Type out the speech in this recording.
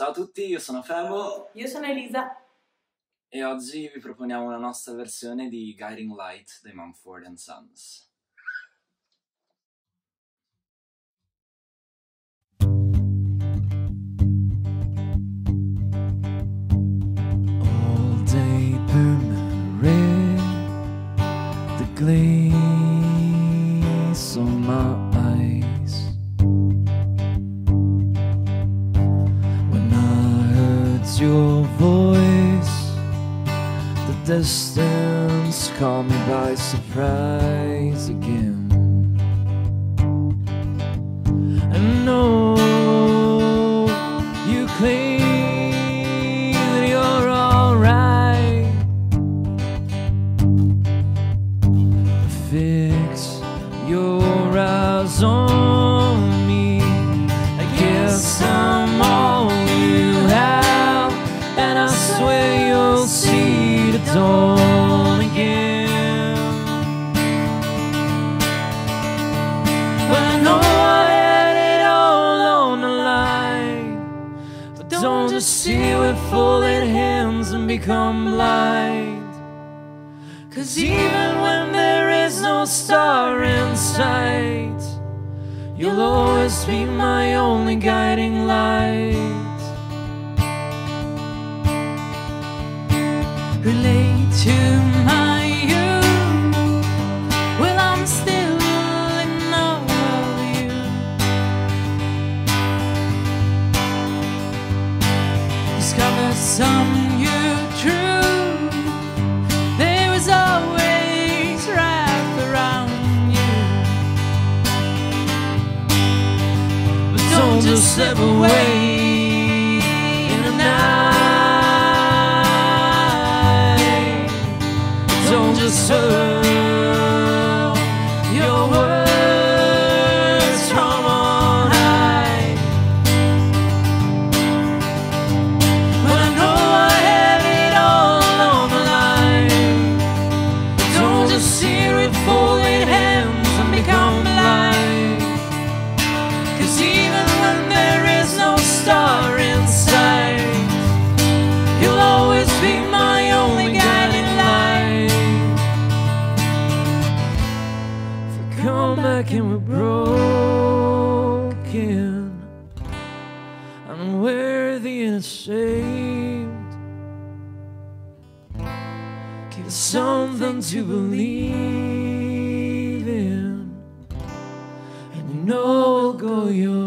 Ciao a tutti, io sono Febo Io sono Elisa. e oggi vi proponiamo una nostra versione di Guiding Light dei Mumford and Sons. all day permanent the glaze distance caught me by surprise again folded hands and become blind. Cause even when there is no star in sight You'll always be my only guiding light. Relate to Discover some new truth. There was always wrapped around you. But don't just slip away in the night. Don't just hurl with folded hands and become blind. Cause even when there is no star in sight You'll always be my only guiding light. We come back and we're broken. Unworthy and ashamed Something to believe in. And you know we'll go your